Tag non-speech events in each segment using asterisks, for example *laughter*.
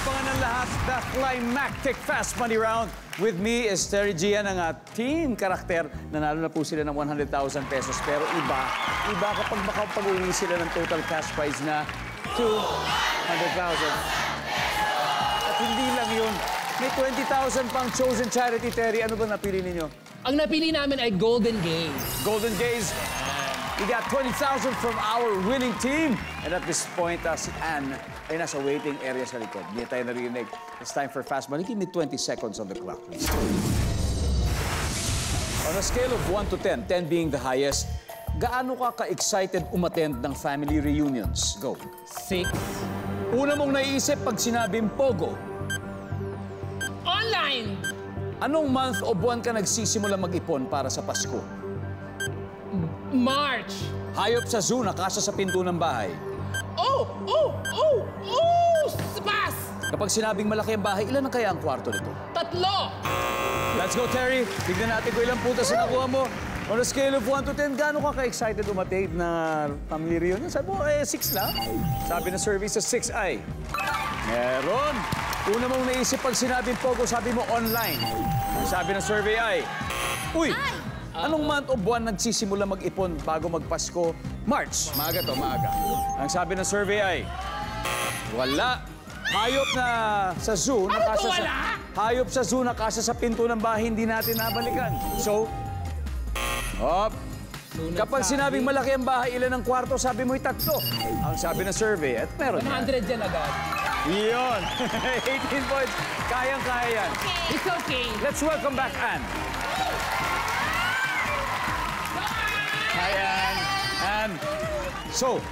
inaabangan ng lahat, the climactic Fast Money Round. With me is Terry Gian, ang uh, team karakter. Nanalo na po sila ng 100,000 pesos. Pero iba, iba kapag makapag-uwi sila ng total cash prize na 200,000. At hindi lang yun, may 20,000 pang chosen charity, Terry. Ano ba napili ninyo? Ang napili namin ay Golden Gaze. Golden Gaze. We got 20,000 from our winning team. And at this point, uh, si Anne ay nasa waiting area sa likod. Hindi tayo narinig. It's time for fast money. Give me 20 seconds on the clock, please. On a scale of 1 to 10, 10 being the highest, gaano ka ka-excited umattend ng family reunions? Go. Six. Una mong naiisip pag sinabing Pogo, Online! anong month o buwan ka nagsisimula mag-ipon para sa Pasko? March! Hayop sa zoo, nakasa sa pinto ng bahay. Oh! Oh! Oh! Oh! Spas! Kapag sinabing malaki ang bahay, ilan na kaya ang kwarto nito? Tatlo! Let's go, Terry. Tignan natin kung ilang putas na nakuha mo. On a scale of 1 to 10, gaano ka ka-excited umatid na family reunion? Sabi mo, eh, 6 lang. Sabi na survey sa 6 ay, meron. Una mong naisip pag sinabing Pogo, sabi mo online. Ang sabi ng survey ay, uy, anong month o buwan nagsisimula mag-ipon bago magpasko? March. Maaga to, maaga. Ang sabi ng survey ay, wala. Hayop na sa zoo, Ano nakasa sa... Hayop sa zoo, nakasa sa pinto ng bahay, hindi natin nabalikan. So, Hop. Kapag sinabing malaki ang bahay, ilan ang kwarto, sabi mo'y tatlo. Ang sabi ng survey, at meron yan. 100 yan agad. Yun. *laughs* 18 points. Kayang-kaya yan. It's okay. Let's welcome back Anne. So,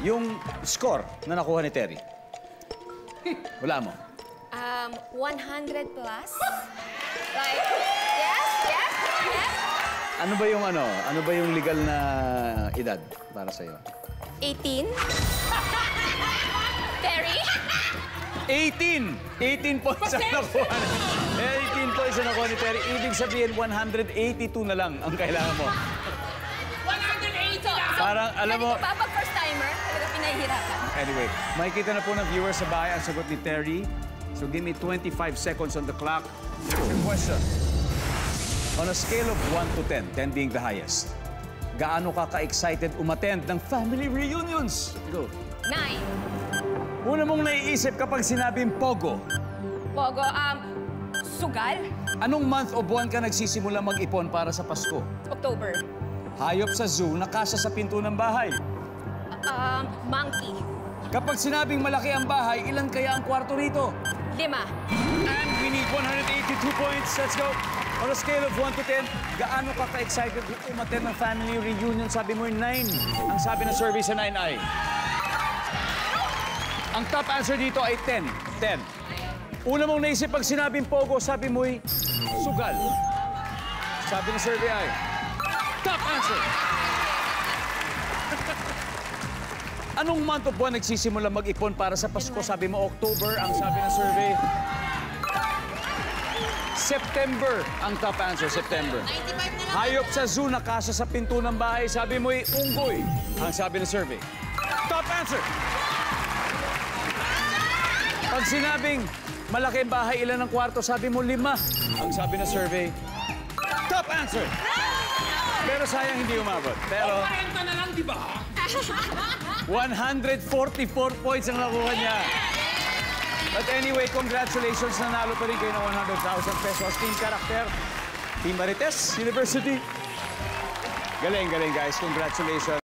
yung score na nakuha ni Terry, wala mo. Um, 100 plus? Like, yes, yes, yes. Ano ba yung ano? Ano ba yung legal na edad para sa'yo? 18? *laughs* Terry? 18! 18 points ang nakuha. ni- 18 points ang nakuha ni Terry. Ibig sabihin, 182 na lang ang kailangan mo. Parang, alam mo- ganito ba pag first timer? Talaga pinahihirapan. Anyway, makikita na po ng viewers sa bahay ang sagot ni Terry. So give me 25 seconds on the clock. Your question. On a scale of 1 to 10, 10 being the highest, gaano ka ka-excited umattend ng family reunions? Go. 9. Una mong naiisip kapag sinabing Pogo, Pogo, um, sugal? anong month o buwan ka nagsisimula mag-ipon para sa Pasko? October. Hayop sa zoo, nakasa sa pinto ng bahay. Um, monkey. Kapag sinabing malaki ang bahay, ilan kaya ang kwarto rito? Lima. And we need 182 points. Let's go. On a scale of 1 to 10, gaano ka ka-excited umattend ng family reunion? Sabi mo 9. Ang sabi ng survey sa 9 ay... Ang top answer dito ay 10. 10. Una mong naisip pag sinabing Pogo, sabi mo'y sugal. Sabi ng survey ay... Top answer! Anong month of buwan nagsisimula mag-ipon para sa Pasko? Sabi mo October, ang sabi ng survey. September ang top answer, September. Hayop sa zoo, nakasa sa pinto ng bahay. Sabi mo'y unggoy, ang sabi ng survey. Top answer! Pag sinabing malaki ang bahay, ilan ang kwarto? Sabi mo lima, ang sabi ng survey. Top answer! Pero sayang hindi umabot. Pero 40 na lang, di ba? 144 points ang nakuha niya. But anyway, congratulations. Nanalo pa rin kayo ng 100,000 pesos. Team Karakter, Team Marites University. Galing, galing guys. Congratulations.